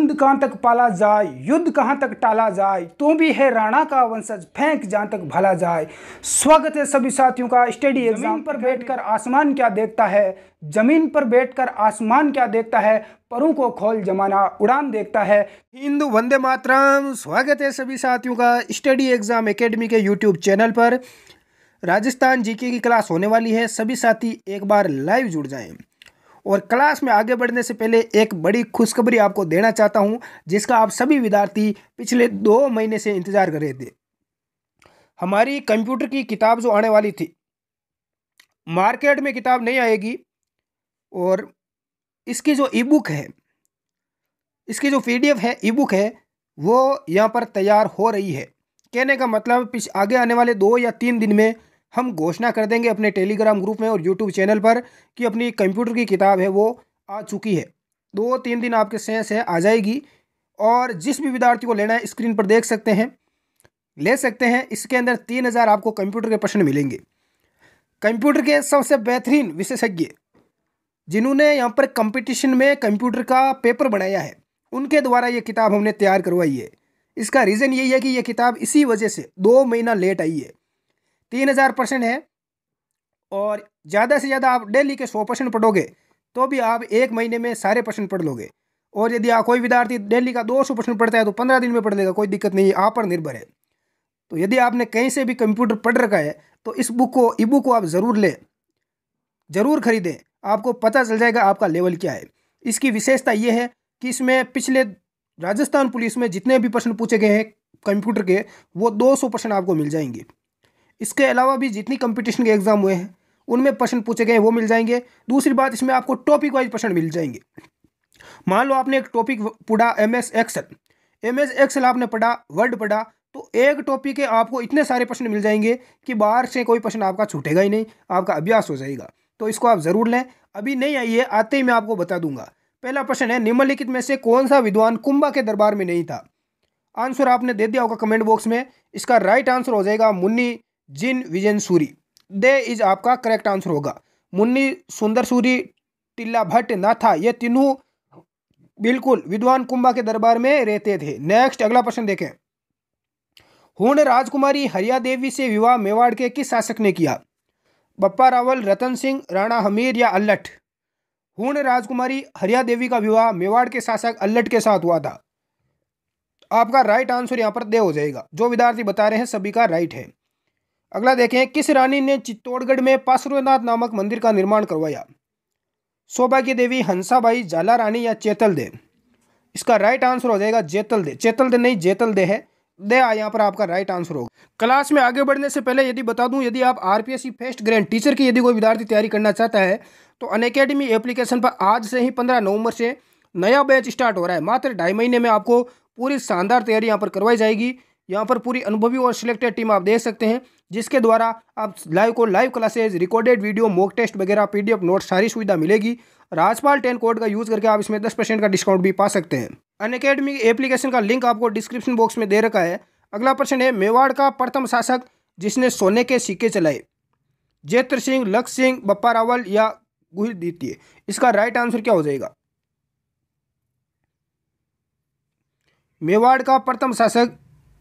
बंद कहाँ तक पाला जाए युद्ध कहाँ तक टाला जाए तू भी है राणा का वंशज फेंक जहाँ तक भला जाए। स्वागत है सभी साथियों का स्टडी एग्ज़ाम पर बैठकर आसमान क्या देखता है? ज़मीन पर बैठकर आसमान क्या देखता है? परों को खोल जमाना उड़ान देखता है। हिंदू वंदे मातरम स्वागत है सभी साथियों का स्टडी एग्ज़ाम एकेडमी के यूट्यूब चैनल पर। राजस्थान जीके की क्लास होने वाली है सभी साथी एक बार लाइव जुड़ जाएँ। और क्लास में आगे बढ़ने से पहले एक बड़ी खुशखबरी आपको देना चाहता हूँ, जिसका आप सभी विद्यार्थी पिछले दो महीने से इंतज़ार कर रहे थे। हमारी कंप्यूटर की किताब जो आने वाली थी, मार्केट में किताब नहीं आएगी, और इसकी जो ई बुक है, इसकी जो पीडीएफ है ई बुक है, वो यहाँ पर तैयार हो रही है। कहने का मतलब पिछ, आगे आने वाले दो या तीन दिन में हम घोषणा कर देंगे अपने टेलीग्राम ग्रुप में और यूट्यूब चैनल पर कि अपनी कंप्यूटर की किताब है, वो आ चुकी है। दो तीन दिन आपके सेंस है आ जाएगी और जिस भी विद्यार्थी को लेना है स्क्रीन पर देख सकते हैं। ले सकते हैं, इसके अंदर तीन हज़ार आपको कंप्यूटर के प्रश्न मिलेंगे। कंप्यूटर के सबसे बेहतरीन विशेषज्ञ जिन्होंने यहाँ पर कंपटीशन में कंप्यूटर का पेपर बनाया है, उनके द्वारा ये किताब हमने तैयार करवाई है। इसका रीज़न यही है कि ये किताब इसी वजह से दो महीना लेट आई है। तीन हज़ार परसेंट है और ज़्यादा से ज़्यादा आप डेली के सौ परसेंट पढ़ोगे तो भी आप एक महीने में सारे प्रश्न पढ़ लोगे। और यदि आप कोई विद्यार्थी डेली का दो सौ परसेंट पढ़ता है तो पंद्रह दिन में पढ़ लेगा, कोई दिक्कत नहीं, आप पर निर्भर है। तो यदि आपने कहीं से भी कंप्यूटर पढ़ रखा है तो इस बुक को ई बुक को आप ज़रूर लें, ज़रूर खरीदें, आपको पता चल जाएगा आपका लेवल क्या है। इसकी विशेषता ये है कि इसमें पिछले राजस्थान पुलिस में जितने भी प्रश्न पूछे गए हैं कंप्यूटर के, वो दो सौ प्रश्न आपको मिल जाएँगे। इसके अलावा भी जितनी कंपटीशन के एग्ज़ाम हुए हैं, उनमें प्रश्न पूछे गए, वो मिल जाएँगे। दूसरी बात, इसमें आपको टॉपिक वाइज प्रश्न मिल जाएँगे। मान लो आपने एक टॉपिक पढ़ा M S Excel M S Excel आपने पढ़ा वर्ड पढ़ा तो एक टॉपिक के आपको इतने सारे प्रश्न मिल जाएँगे कि बाहर से कोई प्रश्न आपका छूटेगा ही नहीं, आपका अभ्यास हो जाएगा। तो इसको आप ज़रूर लें। अभी नहीं आई है, आते ही मैं आपको बता दूँगा। पहला प्रश्न है, निम्नलिखित में से कौन सा विद्वान कुंभा के दरबार में नहीं था? आंसर आपने दे दिया होगा कमेंट बॉक्स में। इसका राइट आंसर हो जाएगा मुन्नी जिन विजन सूरी। दे इज़ आपका करेक्ट आंसर होगा। मुन्नी सुंदर सूरी, टिल्ला भट्ट, नाथा, ये तीनों बिल्कुल विद्वान कुंभा के दरबार में रहते थे। नेक्स्ट अगला प्रश्न देखें। हुण राजकुमारी हरिया देवी से विवाह मेवाड़ के किस शासक ने किया? बप्पा रावल, रतन सिंह, राणा हमीर या अल्लठ हुण राजकुमारी हरिया देवी का विवाह मेवाड़ के शासक अल्लठ के साथ हुआ था। आपका राइट आंसर यहाँ पर दे हो जाएगा। जो विद्यार्थी बता रहे हैं सभी का राइट है। अगला देखें, किस रानी ने चित्तौड़गढ़ में पासुरनाथ नामक मंदिर का निर्माण करवाया? सौभाग्य देवी हंसाबाई झाला रानी या चेतल दे इसका राइट आंसर हो जाएगा जेतल दे चेतल दे नहीं जेतल दे है। दे यहाँ पर आपका राइट आंसर होगा। क्लास में आगे बढ़ने से पहले यदि बता दूँ, यदि आप आरपीएससी फ़र्स्ट ग्रेड टीचर की यदि कोई विद्यार्थी तैयारी करना चाहता है तो अन अकेडमी एप्लीकेशन पर आज से ही पंद्रह नवंबर से नया बैच स्टार्ट हो रहा है। मात्र ढाई महीने में आपको पूरी शानदार तैयारी यहाँ पर करवाई जाएगी। यहाँ पर पूरी अनुभवी और सिलेक्टेड टीम आप देख सकते हैं। जिसके द्वारा आप लाइव को live classes recorded video mock test वगैरह पीडीएफ नोट सारी सुविधा मिलेगी। राजपाल टेन कोड का यूज़ करके आप इसमें दस परसेंट का डिस्काउंट भी पा सकते हैं। अन अकेडमी एप्लीकेशन का लिंक आपको डिस्क्रिप्शन बॉक्स में दे रखा है। अगला प्रश्न है, मेवाड़ का प्रथम शासक जिसने सोने के सिक्के चलाए? जैत्र सिंह, लक्ष्य सिंह, बप्पा रावल या गुहिर द्वितीय इसका राइट आंसर क्या हो जाएगा? मेवाड़ का प्रथम शासक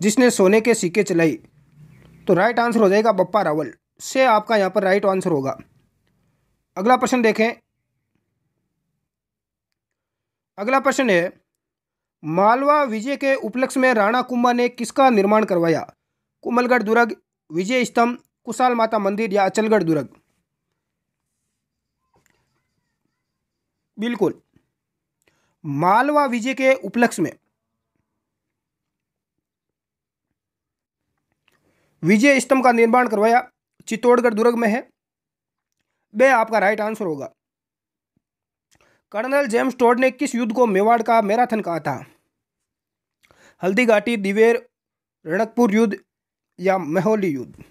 जिसने सोने के सिक्के चलाई तो राइट आंसर हो जाएगा बप्पा रावल। से आपका यहाँ पर राइट आंसर होगा। अगला प्रश्न देखें। अगला प्रश्न है, मालवा विजय के उपलक्ष्य में राणा कुंभा ने किसका निर्माण करवाया? कुमलगढ़ दुर्ग, विजय स्तंभ, कुशाल माता मंदिर या अचलगढ़ दुर्ग? बिल्कुल। मालवा विजय के उपलक्ष्य में विजय स्तंभ का निर्माण करवाया। चित्तौड़गढ़ दुर्ग में है। बे, आपका राइट आंसर होगा। कर्नल जेम्स टोड ने किस युद्ध को मेवाड़ का मैराथन कहा था? हल्दी घाटी दिवेर, रणकपुर युद्ध या मेहोली युद्ध?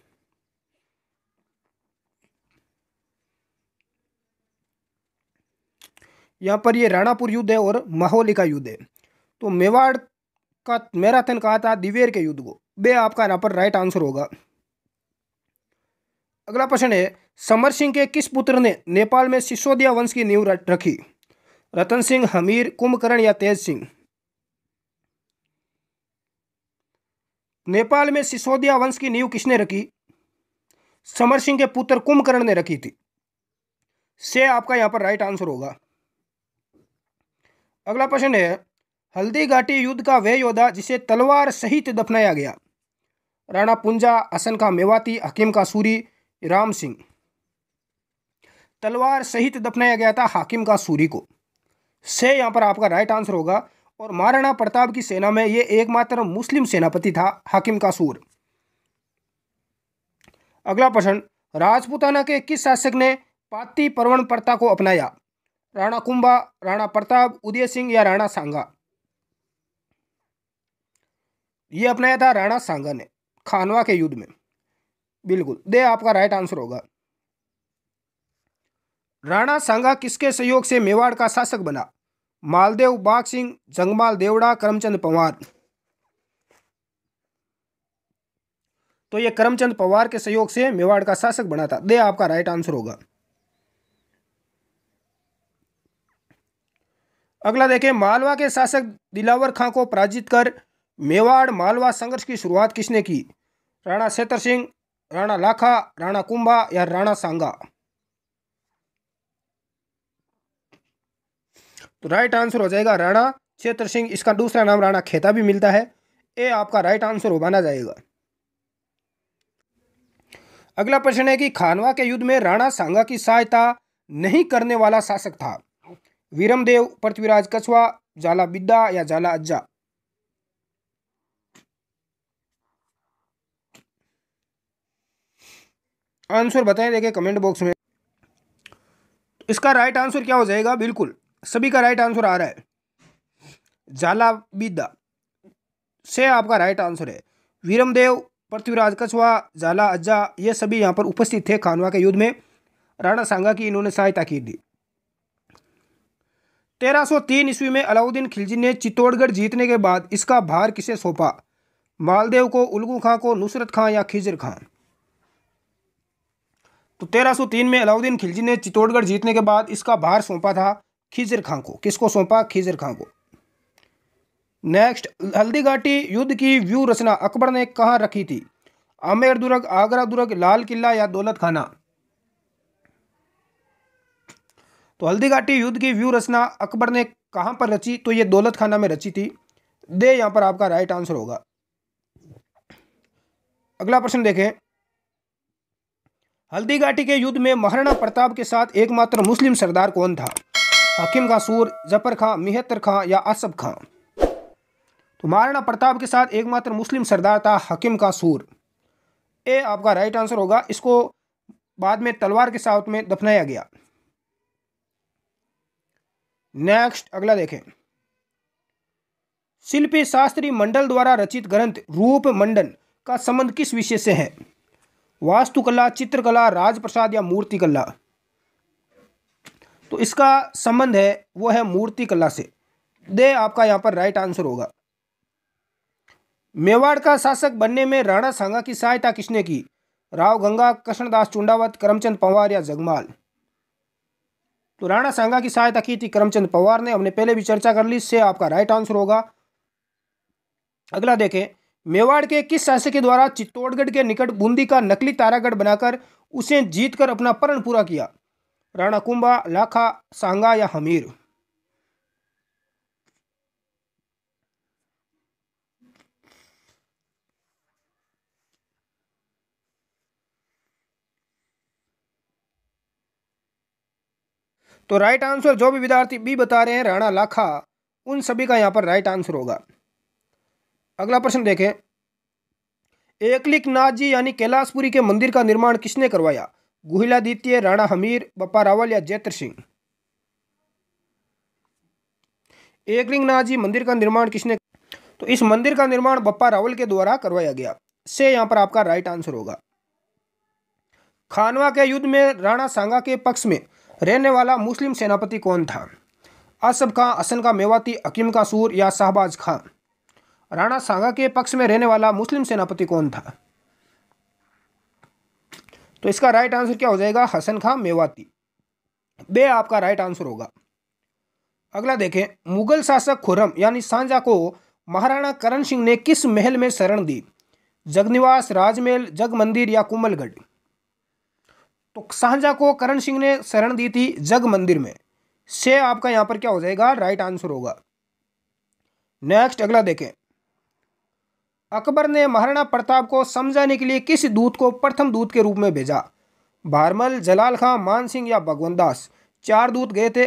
यहाँ पर ये राणापुर युद्ध है और माहौली का युद्ध है। तो मेवाड़ का मैराथन कहा था, दिवेर के युद्ध को। बे आपका यहाँ पर राइट आंसर होगा। अगला प्रश्न है, समर सिंह के किस पुत्र ने नेपाल में सिसोदिया वंश की नींव रखी? रतन सिंह, हमीर, कुंभकर्ण या तेज सिंह? नेपाल में सिसोदिया वंश की नींव किसने रखी? समर सिंह के पुत्र कुंभकर्ण ने रखी थी। से आपका यहाँ पर राइट आंसर होगा। अगला प्रश्न है, हल्दी घाटी युद्ध का वह योद्धा जिसे तलवार सहित दफनाया गया? राणा पुंजा, हसन का मेवाती, हकीम का सूरी, राम सिंह। तलवार सहित दफनाया गया था हाकिम का सूरी को। से यहाँ पर आपका राइट आंसर होगा और महाराणा प्रताप की सेना में ये एकमात्र मुस्लिम सेनापति था हाकिम का सूर। अगला प्रश्न, राजपूताना के किस शासक ने पाती परवण प्रथा को अपनाया? राणा कुंभा, राणा प्रताप, उदय सिंह या राणा सांगा? ये अपनाया था राणा सांगा ने। खानवा के युद्ध में। बिल्कुल, दे आपका राइट आंसर होगा। राणा सांगा किसके सहयोग से मेवाड़ का शासक बना? मालदेव बाग सिंह, जंगमाल देवड़ा, करमचंद पवार। तो ये करमचंद पवार के सहयोग से मेवाड़ का शासक बना था। दे आपका राइट आंसर होगा। अगला देखें, मालवा के शासक दिलावर खां को पराजित कर मेवाड़ मालवा संघर्ष की शुरुआत किसने की? राणा सेतर सिंह, राणा लाखा, राणा कुंभा या राणा सांगा? तो राइट आंसर हो जाएगा राणा क्षेत्र सिंह। इसका दूसरा नाम राणा खेता भी मिलता है। ए आपका राइट आंसर हो, माना जाएगा। अगला प्रश्न है कि खानवा के युद्ध में राणा सांगा की सहायता नहीं करने वाला शासक था। वीरमदेव, पृथ्वीराज कछवा जाला बिद्दा या जाला अज्जा? आंसर बताएँ देखिए कमेंट बॉक्स में। इसका राइट आंसर क्या हो जाएगा? बिल्कुल, सभी का राइट आंसर आ रहा है। जाला बिद्दा से आपका राइट आंसर है। वीरमदेव, पृथ्वीराज कछवा जाला अज्जा, ये सभी यहाँ पर उपस्थित थे खानवा के युद्ध में। राणा सांगा की इन्होंने सहायता की थी। 1303 ईस्वी में अलाउद्दीन खिलजी ने चित्तौड़गढ़ जीतने के बाद इसका भार किसे सौंपा? मालदेव को उलगू खां को नुसरत खां या खिजर खां? तो 1303 में अलाउद्दीन खिलजी ने चित्तौड़गढ़ जीतने के बाद इसका भार सौंपा था खिजर खां को किसको सौंपा? खिजर खां को नेक्स्ट हल्दी घाटी युद्ध की व्यू रचना अकबर ने कहाँ रखी थी? आमेर दुर्ग, आगरा दुर्ग, लाल किला या दौलत खाना तो हल्दी घाटी युद्ध की व्यू रचना अकबर ने कहाँ पर रची? तो ये दौलत खाना में रची थी। दे, यहाँ पर आपका राइट आंसर होगा। अगला प्रश्न देखें। हल्दी घाटी के युद्ध में महाराणा प्रताप के साथ एकमात्र मुस्लिम सरदार कौन था? हकीम का सूर, ज़फ़र खां, मिहत्तर खां या असफ खां? तो महाराणा प्रताप के साथ एकमात्र मुस्लिम सरदार था हकीम का सूर। ए आपका राइट आंसर होगा। इसको बाद में तलवार के साथ में दफनाया गया। नेक्स्ट अगला देखें। शिल्पी शास्त्री मंडल द्वारा रचित ग्रंथ रूप मंडन का संबंध किस विषय से है? वास्तुकला, चित्रकला, राजप्रसाद या मूर्ति कला तो इसका संबंध है, वो है मूर्ति कला से। दे, आपका यहाँ पर राइट आंसर होगा। मेवाड़ का शासक बनने में राणा सांगा की सहायता किसने की? राव गंगा कृष्णदास चुंडावत, करमचंद पवार या जगमाल? तो राणा सांगा की सहायता की थी करमचंद पवार ने। हमने पहले भी चर्चा कर ली, इससे आपका राइट आंसर होगा। अगला देखें। मेवाड़ के किस शासक के द्वारा चित्तौड़गढ़ के निकट बूंदी का नकली तारागढ़ बनाकर उसे जीतकर अपना परण पूरा किया? राणा कुंभा, लाखा, सांगा या हमीर? तो राइट आंसर जो भी विद्यार्थी बी बता रहे हैं, राणा, लाखा, उन सभी का यहाँ पर राइट आंसर होगा। अगला प्रश्न देखें। एकलिक नाथ जी यानी कैलाशपुरी के मंदिर का निर्माण किसने करवाया? गुहिलादित्य, राणा हमीर, बप्पा रावल या जैत्र सिंह? एकलिंग नाथ जी मंदिर का निर्माण किसने तो इस मंदिर का निर्माण बप्पा रावल के द्वारा करवाया गया। से यहाँ पर आपका राइट आंसर होगा। खानवा के युद्ध में राणा सांगा के पक्ष में रहने वाला मुस्लिम सेनापति कौन था? असफ खां, हसन का मेवाती हकीम का सूर या शाहबाज खां? राणा सांगा के पक्ष में रहने वाला मुस्लिम सेनापति कौन था? तो इसका राइट आंसर क्या हो जाएगा? हसन खां मेवाती। बे, आपका राइट आंसर होगा। अगला देखें, मुगल शासक खुरम यानी सांझा को महाराणा करण सिंह ने किस महल में शरण दी? जगनिवास, राजमहल जग मंदिर या कुमलगढ़ तो शाहजहाँ को करण सिंह ने शरण दी थी जग मंदिर में। से आपका यहाँ पर क्या हो जाएगा? राइट आंसर होगा। नेक्स्ट अगला देखें अकबर ने महाराणा प्रताप को समझाने के लिए किस दूत को प्रथम दूत के रूप में भेजा। भारमल जलाल खां, मान सिंह या भगवंत दास चार दूत गए थे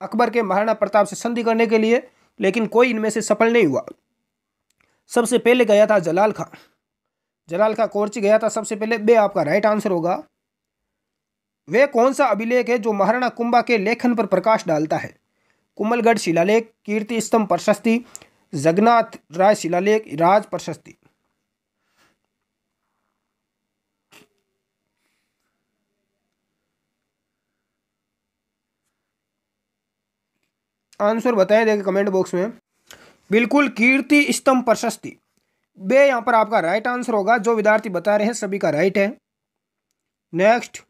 अकबर के महाराणा प्रताप से संधि करने के लिए, लेकिन कोई इनमें से सफल नहीं हुआ। सबसे पहले गया था जलाल खां। जलाल खां कोर्ची गया था, सबसे पहले बे आपका राइट आंसर होगा। वे कौन सा अभिलेख है जो महाराणा कुंभा के लेखन पर प्रकाश डालता है? कुमलगढ़ शिलालेख, कीर्ति स्तंभ प्रशस्ति जगन्नाथ राय शिलालेख, राज प्रशस्ति। आंसर बताएँ देखें कमेंट बॉक्स में। बिल्कुल कीर्ति स्तंभ प्रशस्ति। बे, यहाँ पर आपका राइट आंसर होगा, जो विद्यार्थी बता रहे हैं सभी का राइट है। नेक्स्ट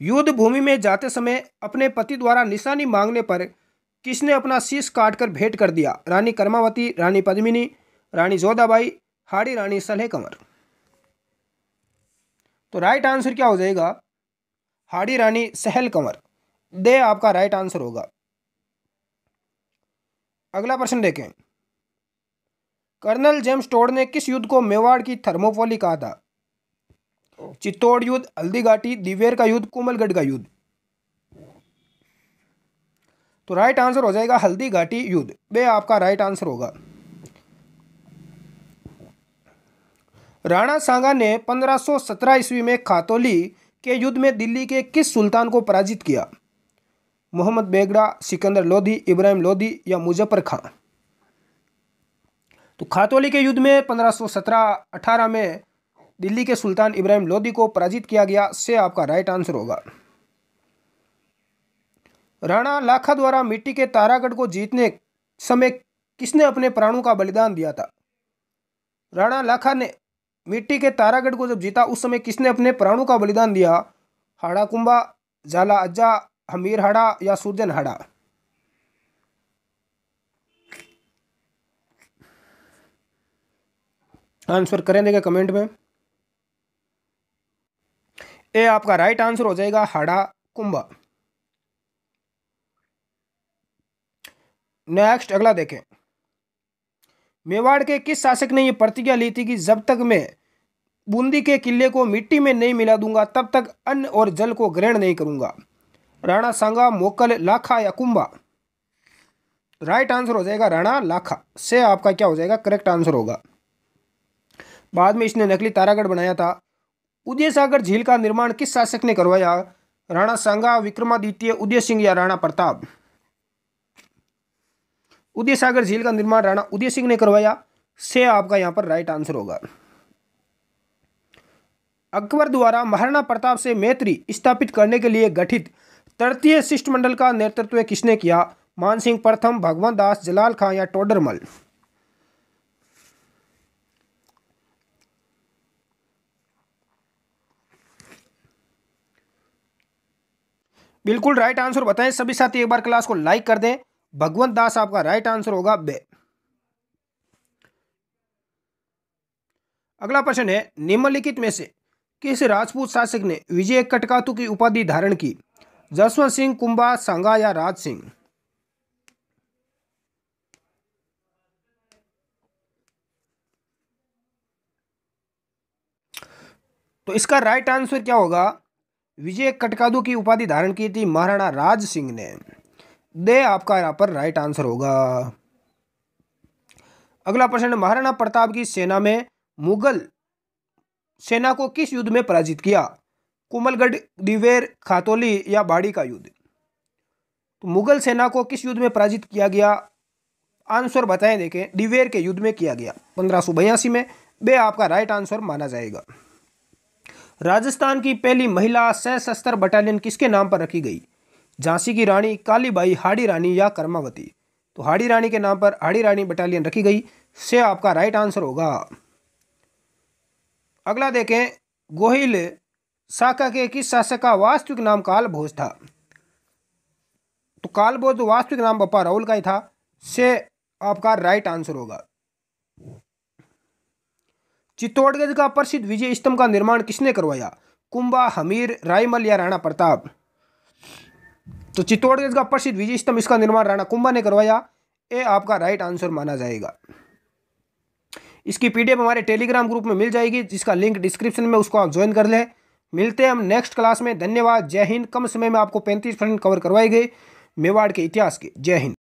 युद्ध भूमि में जाते समय अपने पति द्वारा निशानी मांगने पर किसने अपना शीश काटकर भेंट कर दिया? रानी कर्मावती, रानी पद्मिनी, रानी जोधाबाई, हाड़ी रानी सलह कंवर। तो राइट आंसर क्या हो जाएगा? हाड़ी रानी सहल कंवर। दे आपका राइट आंसर होगा। अगला प्रश्न देखें। कर्नल जेम्स टोड ने किस युद्ध को मेवाड़ की थर्मोपोली कहा था? चित्तौड़ युद्ध हल्दी घाटी दिवेर का युद्ध, कोमलगढ़ का युद्ध। तो राइट आंसर हो जाएगा हल्दी घाटी युद्ध। वे आपका राइट आंसर होगा। राणा सांगा ने 1517 ईस्वी में खातोली के युद्ध में दिल्ली के किस सुल्तान को पराजित किया? मोहम्मद बेगड़ा, सिकंदर लोधी, इब्राहिम लोधी या मुजफ्फर खां? तो खातोली के युद्ध में 1517-18 में दिल्ली के सुल्तान इब्राहिम लोधी को पराजित किया गया। से आपका राइट आंसर होगा। राणा लाखा द्वारा मिट्टी के तारागढ़ को जीतने समय किसने अपने प्राणों का बलिदान दिया था? राणा लाखा ने मिट्टी के तारागढ़ को जब जीता, उस समय किसने अपने प्राणों का बलिदान दिया? हाड़ा कुंभा जाला अज्जा हमीर हाड़ा या सूर्जन हाड़ा आंसर करें देगा कमेंट में? ए, आपका राइट आंसर हो जाएगा हाड़ा कुंभा नेक्स्ट अगला देखें। मेवाड़ के किस शासक ने यह प्रतिज्ञा ली थी कि जब तक मैं बूंदी के किले को मिट्टी में नहीं मिला दूँगा, तब तक अन्न और जल को ग्रहण नहीं करूँगा? राणा सांगा, मोकल, लाखा या कुंभा राइट आंसर हो जाएगा राणा लाखा। से आपका क्या हो जाएगा? करेक्ट आंसर होगा। बाद में इसने नकली तारागढ़ बनाया था। उदय सागर झील का निर्माण किस शासक ने करवाया? राणा सांगा, विक्रमादित्य, उदय सिंह या राणा प्रताप? उदय सागर झील का निर्माण राणा उदय सिंह ने करवाया। से आपका यहाँ पर राइट आंसर होगा। अकबर द्वारा महाराणा प्रताप से मैत्री स्थापित करने के लिए गठित तृतीय शिष्टमंडल का नेतृत्व किसने किया? मानसिंह प्रथम, भगवान दास, जलाल खां या टोडरमल? बिल्कुल राइट आंसर बताएँ। सभी साथी एक बार क्लास को लाइक कर दें। भगवंत दास आपका राइट आंसर होगा बे। अगला प्रश्न है, निम्नलिखित में से किस राजपूत शासक ने विजय कटकातु की उपाधि धारण की? जसवंत सिंह कुंभा संगा या राज सिंह? तो इसका राइट आंसर क्या होगा? विजय कटकादू की उपाधि धारण की थी महाराणा राज सिंह ने। दे आपका यहाँ पर राइट आंसर होगा। अगला प्रश्न महाराणा प्रताप की सेना में मुगल सेना को किस युद्ध में पराजित किया? कुमलगढ़ दिवेर खातोली या बाड़ी का युद्ध? तो मुगल सेना को किस युद्ध में पराजित किया गया? आंसर बताएँ, देखें दिवेर के युद्ध में किया गया। पंद्रह में बे आपका राइट आंसर माना जाएगा। राजस्थान की पहली महिला सशस्त्र बटालियन किसके नाम पर रखी गई? झांसी की रानी कालीबाई हाड़ी रानी या कर्मावती। तो हाड़ी रानी के नाम पर हाड़ी रानी बटालियन रखी गई। से आपका राइट आंसर होगा। अगला देखें, गोहिल शाखा के किस शासक का वास्तविक नाम कालभोज था? तो काल भोज वास्तविक नाम बप्पा राहुल का ही था। से आपका राइट आंसर होगा। चित्तौड़गढ़ का प्रसिद्ध विजय स्तंभ का निर्माण किसने करवाया? कुंभा, हमीर, रायमल या राणा प्रताप? तो चित्तौड़गढ़ का प्रसिद्ध विजय स्तंभ इसका निर्माण राणा कुंभा ने करवाया। ये आपका राइट आंसर माना जाएगा। इसकी पीडीएफ हमारे टेलीग्राम ग्रुप में मिल जाएगी, जिसका लिंक डिस्क्रिप्शन में उसको आप ज्वाइन कर लें। मिलते हैं हम नेक्स्ट क्लास में। धन्यवाद। जय हिंद। कम समय में आपको पैंतीस परसेंट कवर करवाई गई। मेवाड़ के इतिहास के। जय हिंद।